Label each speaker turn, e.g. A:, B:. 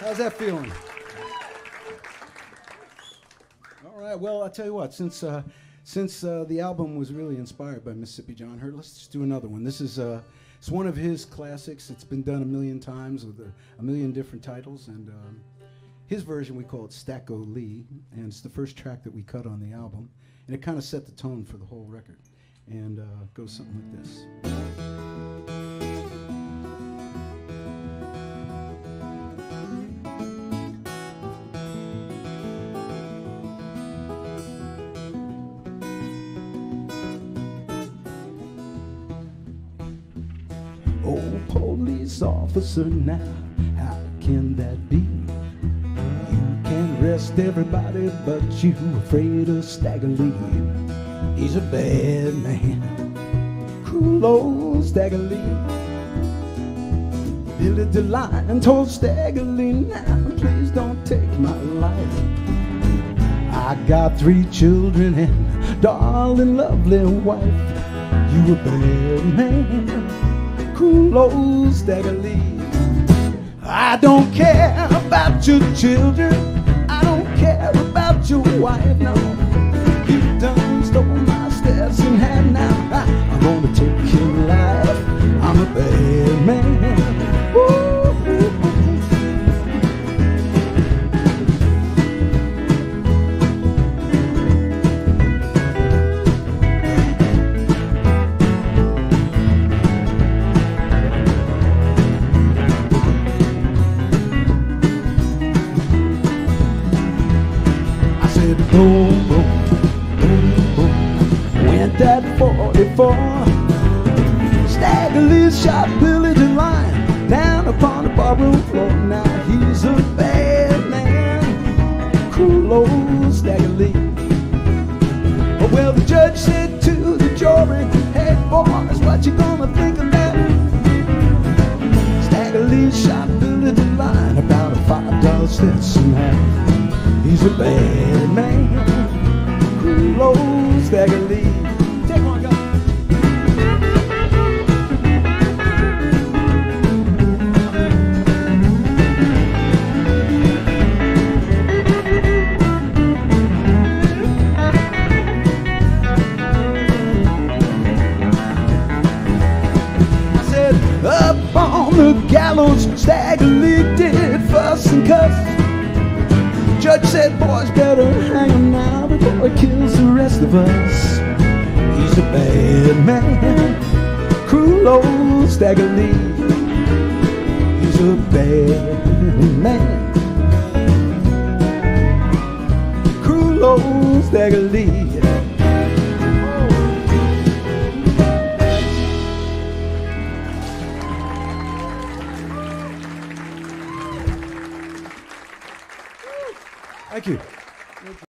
A: How's that feeling? All right. Well, I'll tell you what. Since uh, since uh, the album was really inspired by Mississippi John Hurt, let's just do another one. This is uh, it's one of his classics. It's been done a million times with a, a million different titles, and um, his version we call it Stack O Lee, and it's the first track that we cut on the album, and it kind of set the tone for the whole record, and uh, goes something like this. Oh, police officer, now how can that be? You can arrest everybody, but you afraid of Stagger Lee. He's a bad man, cruel old Stagger Lee. Billy DeLine told Stagger Lee, now please don't take my life. I got three children and darling, lovely wife. You a bad man, Stagger Lee. I don't care about your children. I don't care about your wife. No, Went that 44. Stagger Lee shot Billy DeLine down upon the barroom floor. Now he's a bad man, cruel old Stagger Lee. Well, the judge said to the jury, Hey boys, what you gonna think of that? Stagger Lee shot Billy DeLine about a five dollar Stetson hat. He's a bad man, cruel old Stagger the gallows, Stagger Lee did fuss and cuss. Judge said, boys better hang him now before he kills the rest of us. He's a bad man, cruel old Stagger Lee. He's a bad man, cruel old Stagger Thank you.